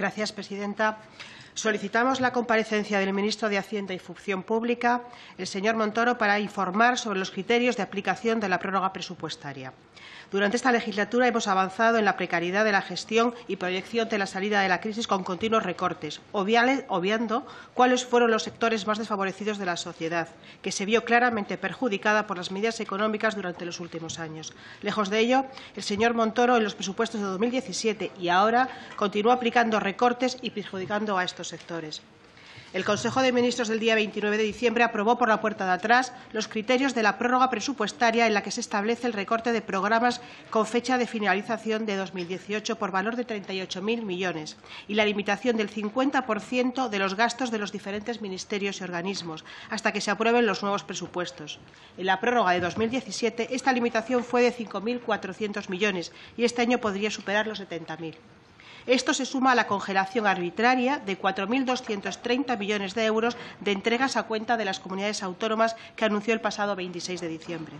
Gracias, presidenta. Solicitamos la comparecencia del ministro de Hacienda y Función Pública, el señor Montoro, para informar sobre los criterios de aplicación de la prórroga presupuestaria. Durante esta legislatura hemos avanzado en la precariedad de la gestión y proyección de la salida de la crisis con continuos recortes, obviando cuáles fueron los sectores más desfavorecidos de la sociedad, que se vio claramente perjudicada por las medidas económicas durante los últimos años. Lejos de ello, el señor Montoro en los presupuestos de 2017 y ahora continúa aplicando recortes y perjudicando a estos sectores. El Consejo de Ministros del día 29 de diciembre aprobó por la puerta de atrás los criterios de la prórroga presupuestaria en la que se establece el recorte de programas con fecha de finalización de 2018 por valor de 38.000 millones y la limitación del 50% de los gastos de los diferentes ministerios y organismos hasta que se aprueben los nuevos presupuestos. En la prórroga de 2017 esta limitación fue de 5.400 millones y este año podría superar los 70.000. Esto se suma a la congelación arbitraria de 4.230 millones de euros de entregas a cuenta de las comunidades autónomas que anunció el pasado 26 de diciembre.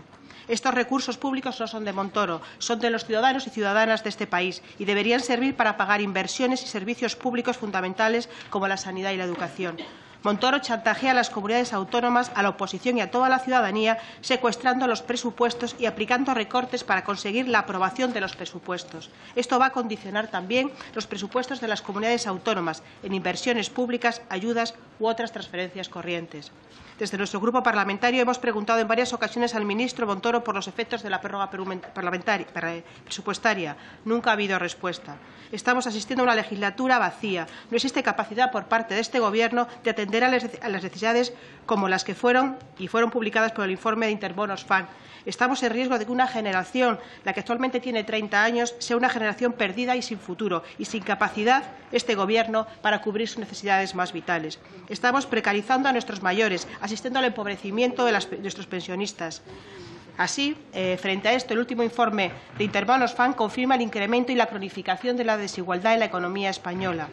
Estos recursos públicos no son de Montoro, son de los ciudadanos y ciudadanas de este país y deberían servir para pagar inversiones y servicios públicos fundamentales como la sanidad y la educación. Montoro chantajea a las comunidades autónomas, a la oposición y a toda la ciudadanía, secuestrando los presupuestos y aplicando recortes para conseguir la aprobación de los presupuestos. Esto va a condicionar también los presupuestos de las comunidades autónomas en inversiones públicas, ayudas u otras transferencias corrientes. Desde nuestro grupo parlamentario hemos preguntado en varias ocasiones al ministro Montoro por los efectos de la prórroga presupuestaria. Nunca ha habido respuesta. Estamos asistiendo a una legislatura vacía. No existe capacidad por parte de este Gobierno de atender a las necesidades como las que fueron y fueron publicadas por el informe de Interbonos FAN. Estamos en riesgo de que una generación, la que actualmente tiene 30 años, sea una generación perdida y sin futuro y sin capacidad este Gobierno para cubrir sus necesidades más vitales. Estamos precarizando a nuestros mayores, asistiendo al empobrecimiento de, nuestros pensionistas. Así, eh, frente a esto, el último informe de Intervalos FAN confirma el incremento y la cronificación de la desigualdad en la economía española.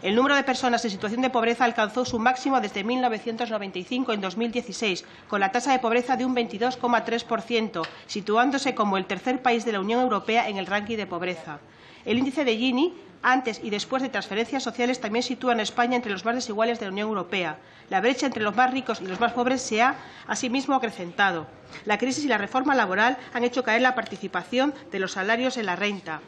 El número de personas en situación de pobreza alcanzó su máximo desde 1995 en 2016, con la tasa de pobreza de un 22,3%, situándose como el tercer país de la Unión Europea en el ranking de pobreza. El índice de Gini antes y después de transferencias sociales también sitúan a España entre los más desiguales de la Unión Europea. La brecha entre los más ricos y los más pobres se ha, asimismo, acrecentado. La crisis y la reforma laboral han hecho caer la participación de los salarios en la renta.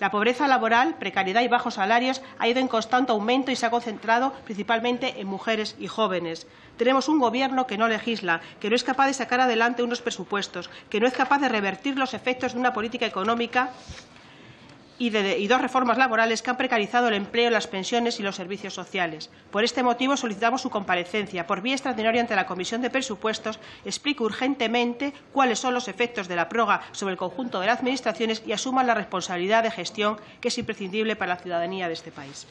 La pobreza laboral, precariedad y bajos salarios ha ido en constante aumento y se ha concentrado principalmente en mujeres y jóvenes. Tenemos un Gobierno que no legisla, que no es capaz de sacar adelante unos presupuestos, que no es capaz de revertir los efectos de una política económica y, dos reformas laborales que han precarizado el empleo, las pensiones y los servicios sociales. Por este motivo solicitamos su comparecencia. Por vía extraordinaria ante la Comisión de Presupuestos, explique urgentemente cuáles son los efectos de la prórroga sobre el conjunto de las Administraciones y asuma la responsabilidad de gestión que es imprescindible para la ciudadanía de este país.